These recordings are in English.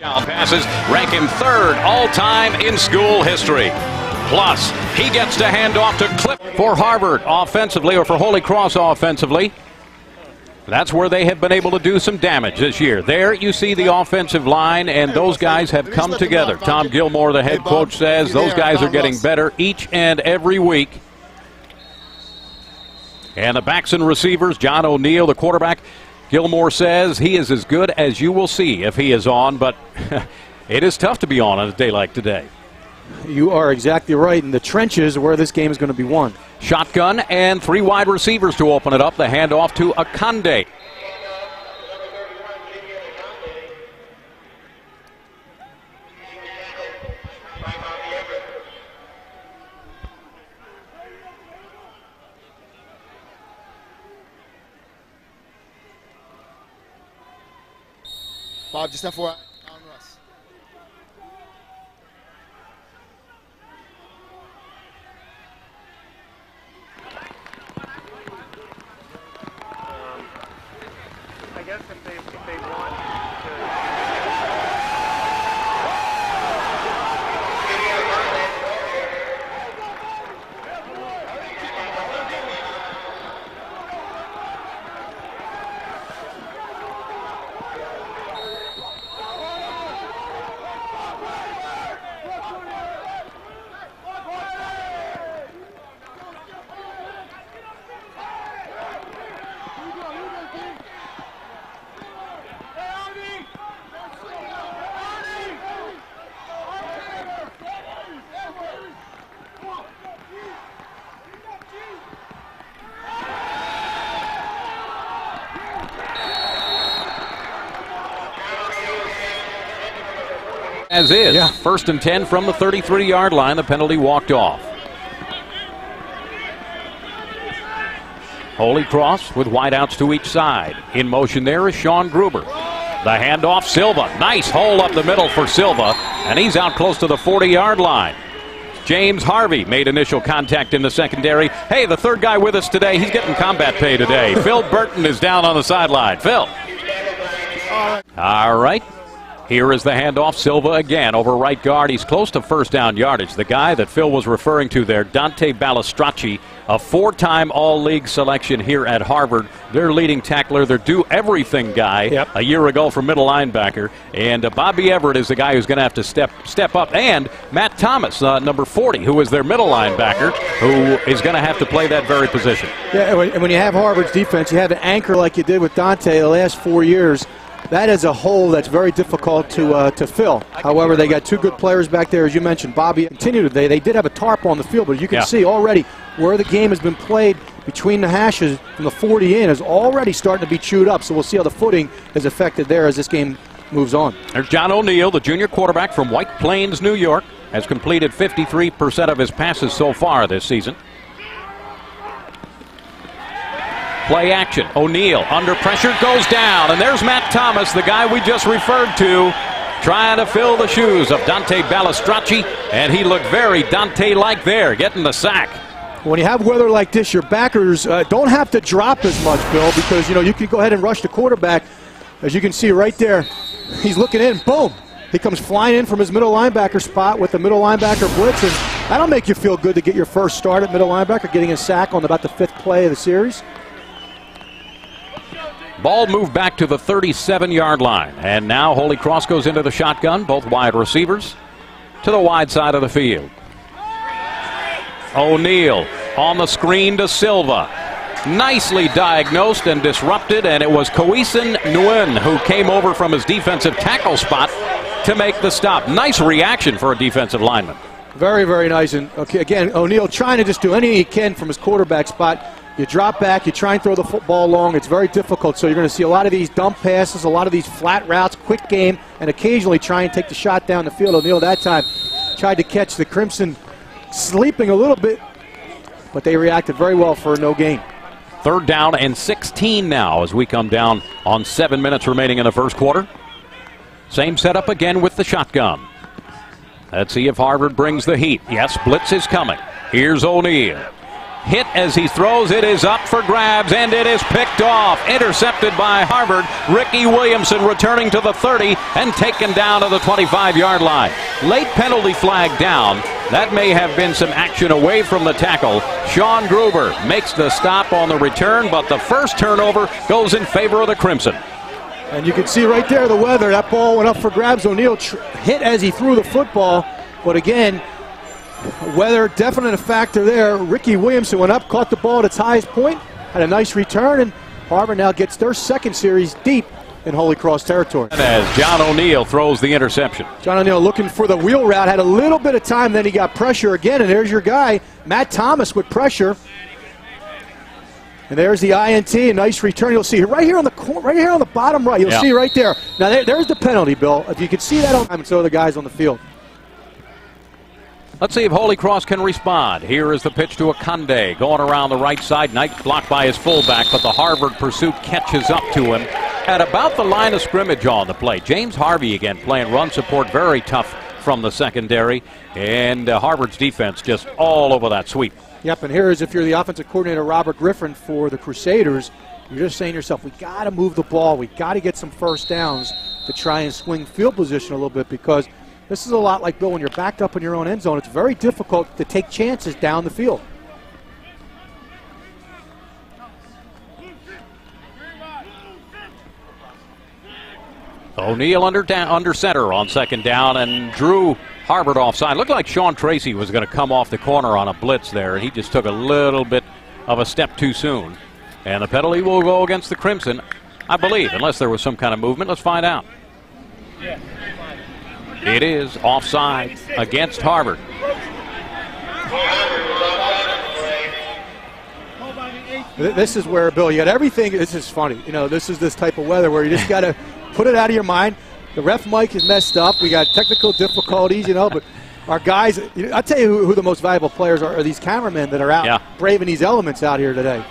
Passes rank him third all time in school history. Plus, he gets to hand off to Cliff for Harvard offensively or for Holy Cross offensively. That's where they have been able to do some damage this year. There you see the offensive line, and those guys have come together. Tom Gilmore, the head coach, says those guys are getting better each and every week. And the backs and receivers, John O'Neill, the quarterback, Gilmore says he is as good as you will see if he is on, but it is tough to be on on a day like today. You are exactly right. In the trenches where this game is going to be won. Shotgun and three wide receivers to open it up. The handoff to Akande. Bob, just FYI. Um, guess if they, if they want As is. Yeah. First and 10 from the 33 yard line. The penalty walked off. Holy Cross with wideouts to each side. In motion there is Sean Gruber. The handoff, Silva. Nice hole up the middle for Silva, and he's out close to the 40 yard line. James Harvey made initial contact in the secondary. Hey, the third guy with us today, he's getting combat pay today. Phil Burton is down on the sideline. Phil. All right. Here is the handoff. Silva again over right guard. He's close to first down yardage. The guy that Phil was referring to there, Dante Balestracci, a four time All League selection here at Harvard. Their leading tackler, their do everything guy Yep. a year ago from middle linebacker. And uh, Bobby Everett is the guy who's going to have to step step up. And Matt Thomas, uh, number 40, who is their middle linebacker, who is going to have to play that very position. Yeah, and when- and when you have Harvard's defense, you have an anchor like you did with Dante the last four years. That is a hole that's very difficult to uh, to fill. However, they got two good players back there, as you mentioned. Bobby continued today. They did have a tarp on the field, but you can Yeah. see already where the game has been played between the hashes from the 40 in is already starting to be chewed up. So we'll see how the footing is affected there as this game moves on. There's John O'Neill, the junior quarterback from White Plains, New York, has completed 53% of his passes so far this season. Play action. O'Neal under pressure goes down, and there's Matt Thomas, the guy we just referred to, trying to fill the shoes of Dante Balestracci, and he looked very Dante-like there, getting the sack. When you have weather like this, your backers uh, don't have to drop as much, Bill, because you know you can go ahead and rush the quarterback. As you can see right there, he's looking in. Boom! He comes flying in from his middle linebacker spot with the middle linebacker blitz, and that'll make you feel good to get your first start at middle linebacker, getting a sack on about the fifth play of the series. Ball moved back to the 37 yard line. And now Holy Cross goes into the shotgun, both wide receivers to the wide side of the field. O'Neill on the screen to Silva. Nicely diagnosed and disrupted, and it was Koisin Nguyen who came over from his defensive tackle spot to make the stop. Nice reaction for a defensive lineman. Very, very nice. And okay, again, O'Neal trying to just do anything he can from his quarterback spot. You drop back, you try and throw the football long. It's very difficult. So you're going to see a lot of these dump passes, a lot of these flat routes, quick game, and occasionally try and take the shot down the field. O'Neal that time tried to catch the Crimson sleeping a little bit, but they reacted very well for no gain. Third down and 16 now as we come down on seven minutes remaining in the first quarter. Same setup again with the shotgun. Let's see if Harvard brings the heat. Yes, blitz is coming. Here's O'Neill. Hit as he throws. It is up for grabs, and it is picked off. Intercepted by Harvard. Ricky Williamson returning to the 30 and taken down to the 25 yard line. Late penalty flag down. That may have been some action away from the tackle. Sean Gruber makes the stop on the return, but the first turnover goes in favor of the Crimson. And you can see right there the weather. That ball went up for grabs. O'Neal tr- hit as he threw the football. But again, weather definitely a factor there. Ricky Williamson went up, caught the ball at its highest point, had a nice return, and Harvard now gets their second series deep in Holy Cross territory. And as John O'Neill throws the interception. John O'Neill looking for the wheel route, had a little bit of time, then he got pressure again, and there's your guy, Matt Thomas with pressure. And there's the INT, a nice return. You'll see right here on the right here on the bottom right. You'll Yeah. see right there. Now there, there's the penalty, Bill. If you could see that on time, and so the guys on the field. Let's see if Holy Cross can respond. Here is the pitch to Akande going around the right side. Knight blocked by his fullback, but the Harvard pursuit catches up to him at about the line of scrimmage on the play. James Harvey again playing run support, very tough from the secondary, and uh, Harvard's defense just all over that sweep. Yep, and here is if you're the offensive coordinator, Robert Griffin for the Crusaders, you're just saying to yourself, we got to move the ball. We got to get some first downs to try and swing field position a little bit because this is a lot like Bill when you're backed up in your own end zone. It's very difficult to take chances down the field. O'Neal under down, under center on second down and drew Harvard offside. Looked like Sean Tracy was going to come off the corner on a blitz there, and he just took a little bit of a step too soon. And the penalty will go against the Crimson, I believe, unless there was some kind of movement. Let's find out. It is offside against Harvard. This is where, Bill, you got everything. This is funny. You know, this is this type of weather where you just got to put it out of your mind. The ref mic is messed up. We got technical difficulties, you know, but our guys, I'll tell you who, who the most valuable players are, are these cameramen that are out Yeah. braving these elements out here today.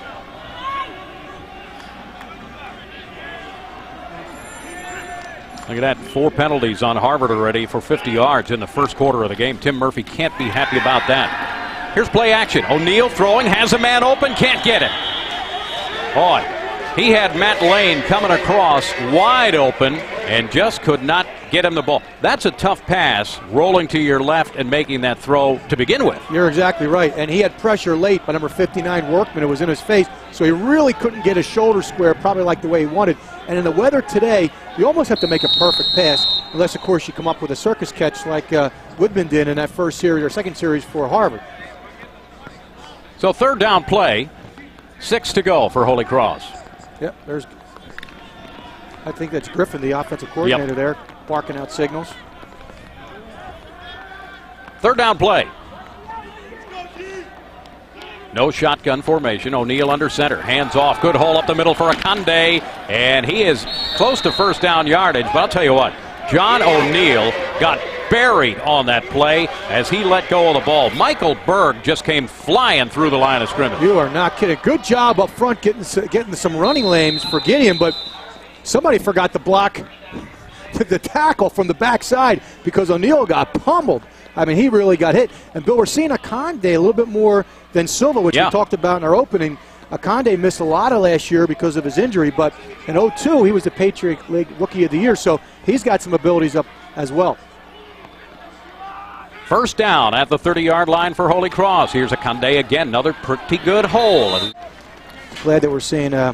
Look at that, four penalties on Harvard already for 50 yards in the first quarter of the game. Tim Murphy can't be happy about that. Here's play action. O'Neal throwing, has a man open, can't get it. Boy, he had Matt Lane coming across wide open and just could not get him the ball. That's a tough pass, rolling to your left and making that throw to begin with. You're exactly right. And he had pressure late by number 59 Workman. It was in his face, so he really couldn't get his shoulder square, probably like the way he wanted. And in the weather today, you almost have to make a perfect pass, unless, of course, you come up with a circus catch like uh, Woodman did in that first series or second series for Harvard. So third down play, six to go for Holy Cross. Yep, there's. I think that's Griffin, the offensive coordinator there, barking out signals. Third down play. No shotgun formation. O'Neal under center. Hands off. Good hole up the middle for Akande. And he is close to first down yardage. But I'll tell you what, John O'Neal got buried on that play as he let go of the ball. Michael Berg just came flying through the line of scrimmage. You are not kidding. Good job up front getting getting some running lanes for Gideon, but somebody forgot to block the tackle from the backside because O'Neal got pummeled. I mean, he really got hit. And Bill, we're seeing Akande a little bit more than Silva, which Yeah. we talked about in our opening. Akande missed a lot of last year because of his injury, but in 02 he was the Patriot League Rookie of the Year, so he's got some abilities up as well. First down at the 30 yard line for Holy Cross. Here's Akande again. Another pretty good hole. Glad that we're seeing uh,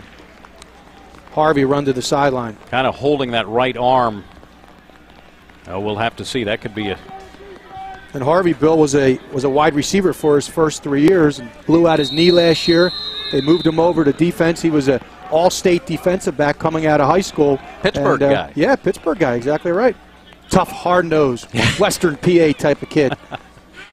Harvey run to the sideline. kind of holding that right arm. Oh, we'll have to see. That could be a And Harvey Bill was a was a wide receiver for his first three years and blew out his knee last year. They moved him over to defense. He was a all-state defensive back coming out of high school. Pittsburgh And, uh, guy. Yeah, Pittsburgh guy. Exactly right. Tough, hard-nosed, Western PA type of kid.